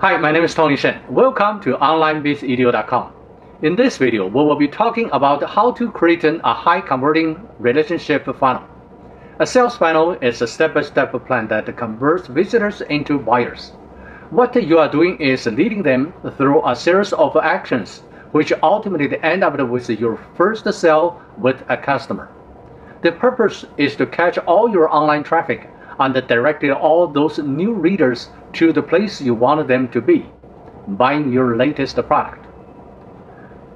Hi, my name is Tony Shen. Welcome to OnlineBizEdu.com. In this video, we will be talking about how to create a high converting relationship funnel. A sales funnel is a step-by-step -step plan that converts visitors into buyers. What you are doing is leading them through a series of actions which ultimately end up with your first sale with a customer. The purpose is to catch all your online traffic and directed all those new readers to the place you want them to be, buying your latest product.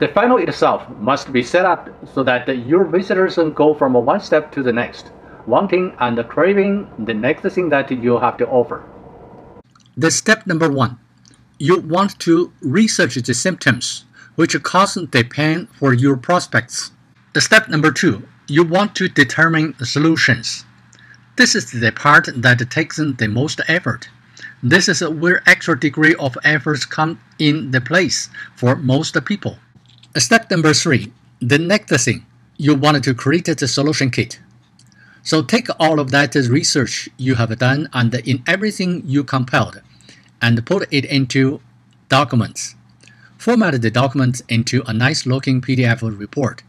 The funnel itself must be set up so that your visitors go from one step to the next, wanting and craving the next thing that you have to offer. The step number one, you want to research the symptoms which cause the pain for your prospects. The step number two, you want to determine the solutions. This is the part that takes the most effort. This is where extra degree of efforts come in the place for most people. Step number three, the next thing, you want to create the solution kit. So take all of that research you have done and in everything you compiled and put it into documents. Format the documents into a nice looking PDF report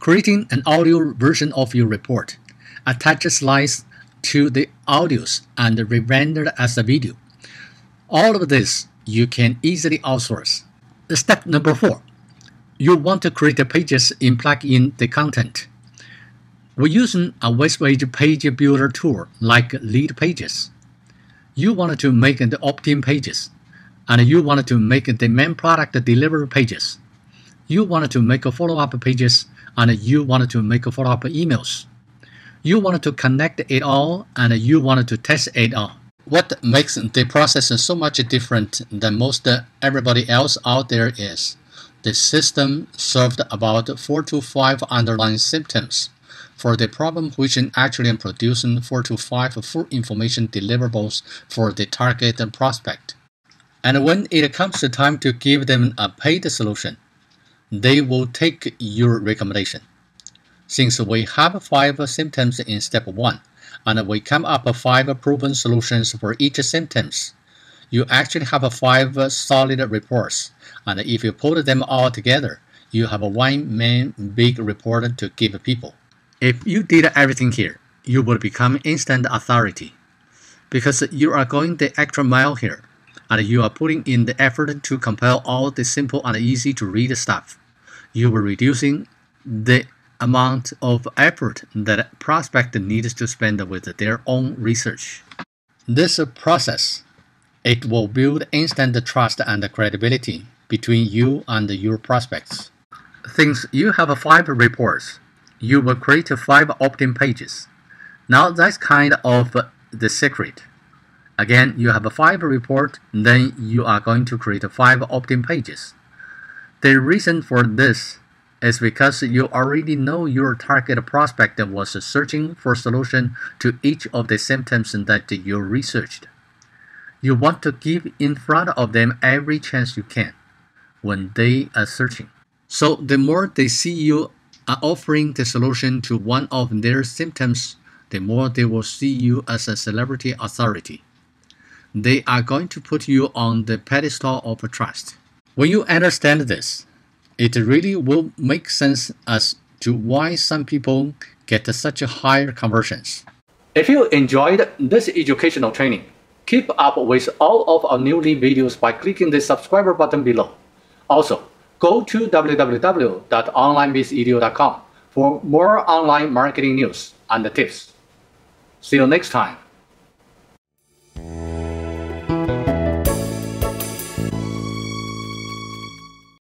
creating an audio version of your report, attach slides to the audios and re-render as a video. All of this you can easily outsource. Step number four, you want to create pages and plug in the content. We're using a Webpage page builder tool like Leadpages. You wanted to make the opt-in pages, and you wanted to make the main product delivery pages. You wanted to make a follow-up pages and you wanted to make a follow-up emails. You wanted to connect it all and you wanted to test it all. What makes the process so much different than most everybody else out there is the system served about 4 to 5 underlying symptoms for the problem which actually producing 4 to 5 full information deliverables for the target prospect. And when it comes to time to give them a paid solution, they will take your recommendation. Since we have five symptoms in step 1, and we come up with five proven solutions for each symptoms, you actually have five solid reports, and if you put them all together, you have one main big report to give people. If you did everything here, you would become instant authority because you are going the extra mile here and you are putting in the effort to compile all the simple and easy to read stuff you are reducing the amount of effort that prospect needs to spend with their own research. This process, it will build instant trust and credibility between you and your prospects. Since you have five reports, you will create five opt-in pages. Now that's kind of the secret. Again, you have five report, then you are going to create five opt-in pages. The reason for this is because you already know your target prospect was searching for solution to each of the symptoms that you researched. You want to give in front of them every chance you can when they are searching. So the more they see you are offering the solution to one of their symptoms, the more they will see you as a celebrity authority. They are going to put you on the pedestal of trust. When you understand this, it really will make sense as to why some people get such higher conversions. If you enjoyed this educational training, keep up with all of our newly videos by clicking the subscriber button below. Also, go to www.onlinebizedu.com for more online marketing news and tips. See you next time.